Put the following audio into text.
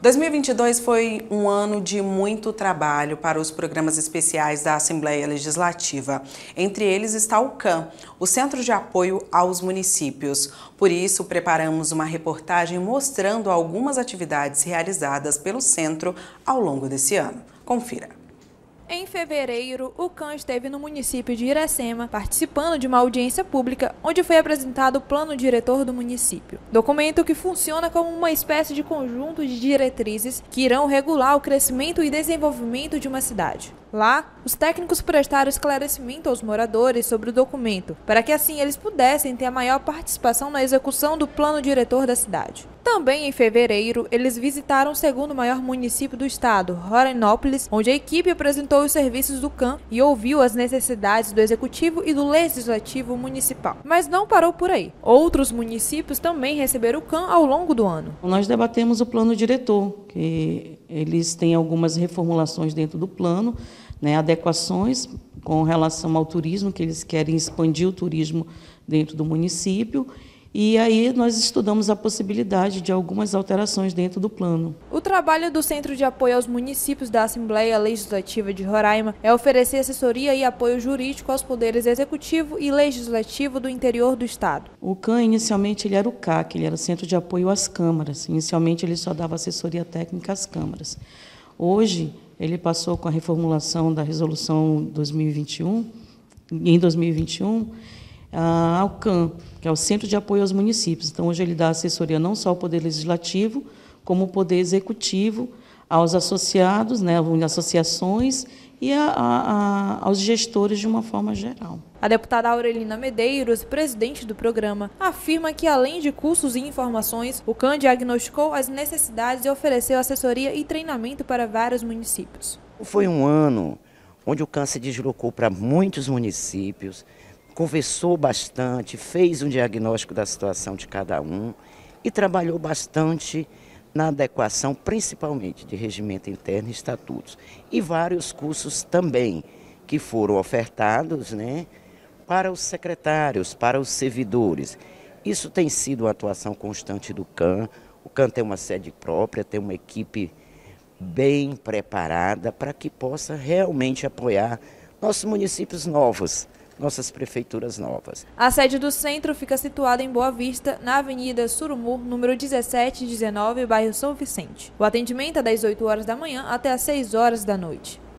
2022 foi um ano de muito trabalho para os programas especiais da Assembleia Legislativa. Entre eles está o CAM, o Centro de Apoio aos Municípios. Por isso, preparamos uma reportagem mostrando algumas atividades realizadas pelo centro ao longo desse ano. Confira. Em fevereiro, o CAN esteve no município de Iracema, participando de uma audiência pública, onde foi apresentado o plano diretor do município. Documento que funciona como uma espécie de conjunto de diretrizes que irão regular o crescimento e desenvolvimento de uma cidade. Lá, os técnicos prestaram esclarecimento aos moradores sobre o documento, para que assim eles pudessem ter a maior participação na execução do plano diretor da cidade. Também em fevereiro, eles visitaram o segundo maior município do estado, Rorainópolis, onde a equipe apresentou os serviços do CAM e ouviu as necessidades do executivo e do legislativo municipal. Mas não parou por aí. Outros municípios também receberam o CAM ao longo do ano. Nós debatemos o plano diretor, que eles têm algumas reformulações dentro do plano, né, adequações com relação ao turismo, que eles querem expandir o turismo dentro do município. E aí nós estudamos a possibilidade de algumas alterações dentro do plano. O trabalho do Centro de Apoio aos Municípios da Assembleia Legislativa de Roraima é oferecer assessoria e apoio jurídico aos poderes executivo e legislativo do interior do estado. O CAN inicialmente ele era o CAC, ele era o Centro de Apoio às Câmaras. Inicialmente ele só dava assessoria técnica às câmaras. Hoje ele passou com a reformulação da resolução 2021, em 2021, ao CAN, que é o Centro de Apoio aos Municípios. Então, hoje ele dá assessoria não só ao Poder Legislativo, como ao Poder Executivo, aos associados, né, associações e a, a, aos gestores de uma forma geral. A deputada Aurelina Medeiros, presidente do programa, afirma que, além de cursos e informações, o CAN diagnosticou as necessidades e ofereceu assessoria e treinamento para vários municípios. Foi um ano onde o CAN se deslocou para muitos municípios, conversou bastante, fez um diagnóstico da situação de cada um e trabalhou bastante na adequação, principalmente de regimento interno e estatutos. E vários cursos também que foram ofertados, né? para os secretários, para os servidores. Isso tem sido uma atuação constante do CAN. O CAN tem uma sede própria, tem uma equipe bem preparada para que possa realmente apoiar nossos municípios novos, nossas prefeituras novas. A sede do centro fica situada em Boa Vista, na Avenida Surumur, número 1719, bairro São Vicente. O atendimento é das 8 horas da manhã até às 6 horas da noite.